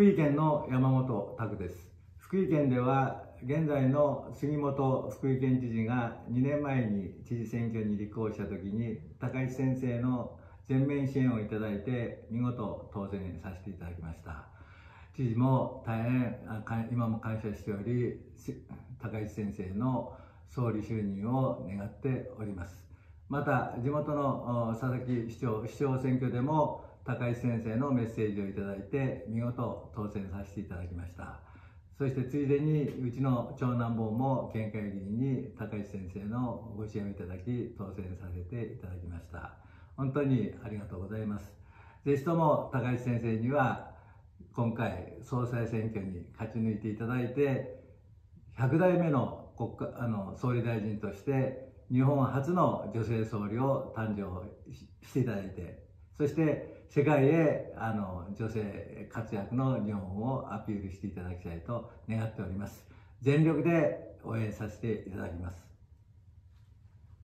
福井県の山本拓です。福井県では現在の杉本福井県知事が2年前に知事選挙に立候補した時に高市先生の全面支援をいただいて見事当選させていただきました知事も大変今も感謝しており高市先生の総理就任を願っておりますまた地元の佐々木市長市長選挙でも高市先生のメッセージをいただいて見事当選させていただきました。そしてついでにうちの長男坊も県会議員に高市先生のご支援をいただき当選させていただきました。本当にありがとうございます。ぜひとも高市先生には今回総裁選挙に勝ち抜いていただいて100代目の国家あの総理大臣として日本初の女性総理を誕生していただいてそして世界へあの女性活躍の日本をアピールしていただきたいと願っております。全力で応援させていただきます。